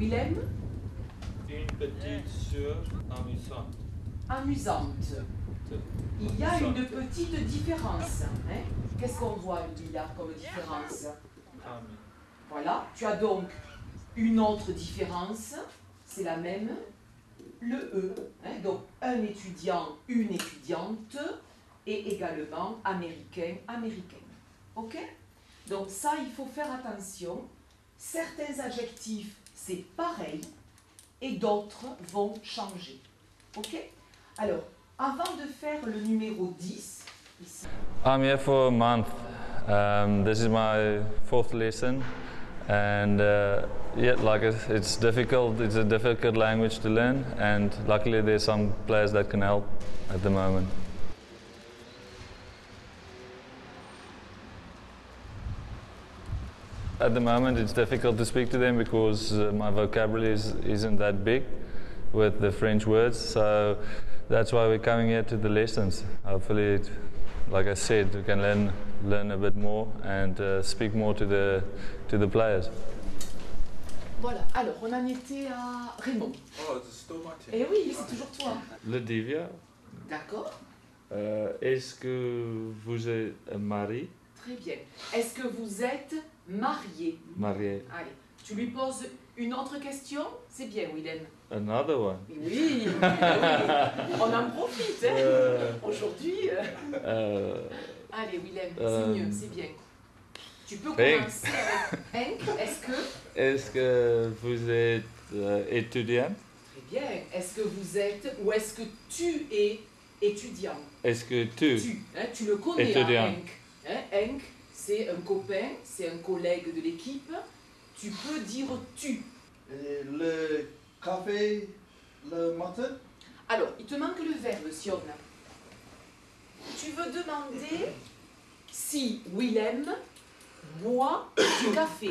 Willem Une petite sœur amusante. Amusante. Il y a une petite différence. hein. Qu'est-ce qu'on voit, Lila, comme différence. Voilà, tu as donc une autre différence, c'est la même, le E. hein. donc un étudiant, une étudiante, et également américain, américaine. Ok? Donc ça, il faut faire attention. Certains adjectifs, c'est pareil, et d'autres vont changer. Ok? Alors, avant de faire le numéro 10, ici, I'm here for a month. Um, this is my fourth lesson, and uh, yeah, like it's, difficult. It's a difficult language to learn, and luckily there's some players that can help at the moment. At the moment, it's difficult to speak to them because uh, my vocabulary is, isn't that big with the French words. So that's why we're coming here to the lessons. Hopefully, it, like I said, we can learn learn a bit more and uh, speak more to the to the players. voilà. Alors, on en était à Raymond. Oh, c'est still my turn. Eh oui, c'est toujours toi. Ludivia, D'accord euh, est-ce que vous êtes marié Très bien. Est-ce que vous êtes marié Marié. Allez, tu lui poses une autre question? C'est bien, Willem. Another one. Oui, oui, oui. On en profite, hein Euh, Aujourd'hui. euh. euh, Allez, Willem, c'est Euh, mieux, c'est bien. Tu peux commencer avec Hank. Est-ce que est-ce que vous êtes étudiant Très bien. Est-ce que vous êtes ou est-ce que tu es étudiant? Est-ce que tu Tu, hein, tu le connais, hein. Hank. Hein, Hank, c'est un copain, c'est un collègue de l'équipe. Tu peux dire tu. Et le café le matin? Alors, il te manque le verbe, Sion. Tu veux demander si Willem boit du café.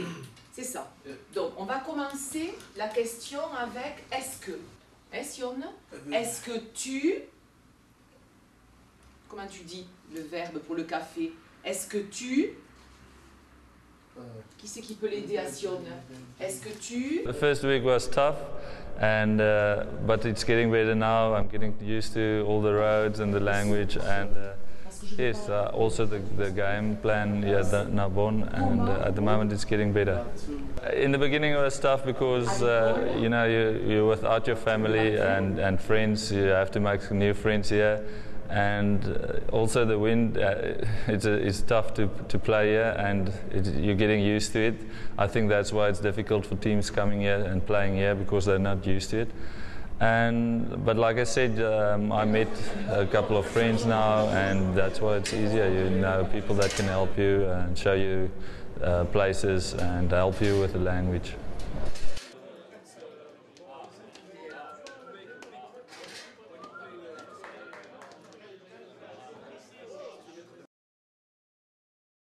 C'est ça. Donc, on va commencer la question avec est-ce que. Hein, Sion Est-ce que tu. Comment tu dis le verbe pour le café? Est-ce que tu. Qui c'est qui peut l'aider à Sion Est-ce que tu. The first week was tough, and uh, but it's getting better now. I'm getting used to all the roads and the language, and uh, yes, uh, also the, the game plan. Yeah, the Narbonne, and uh, at the moment it's getting better. In the beginning, it was tough because uh, you know you, you're without your family and, and friends. You have to make new friends here, and uh, also the wind. Uh, it's a, it's tough to to play here, and you're getting used to it. I think that's why it's difficult for teams coming here and playing here because they're not used to it. And but like I said, um, I met a couple of friends now, and that's why it's easier. You know people that can help you and show you uh, places and help you with the language.